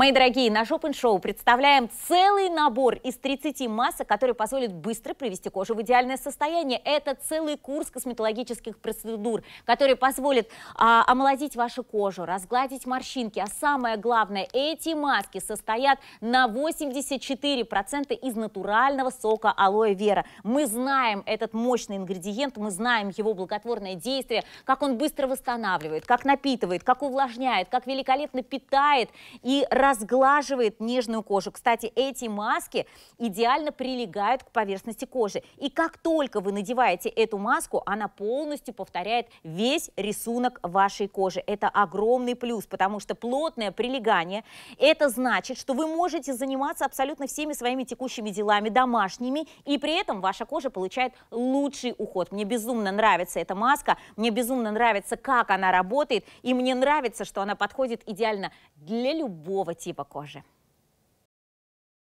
Мои дорогие, на Open Show представляем целый набор из 30 масок, который позволит быстро привести кожу в идеальное состояние. Это целый курс косметологических процедур, который позволит а, омолодить вашу кожу, разгладить морщинки. А самое главное, эти маски состоят на 84% из натурального сока алоэ вера. Мы знаем этот мощный ингредиент, мы знаем его благотворное действие, как он быстро восстанавливает, как напитывает, как увлажняет, как великолепно питает и разглаживает нежную кожу. Кстати, эти маски идеально прилегают к поверхности кожи. И как только вы надеваете эту маску, она полностью повторяет весь рисунок вашей кожи. Это огромный плюс, потому что плотное прилегание, это значит, что вы можете заниматься абсолютно всеми своими текущими делами домашними, и при этом ваша кожа получает лучший уход. Мне безумно нравится эта маска, мне безумно нравится, как она работает, и мне нравится, что она подходит идеально для любого типа кожи.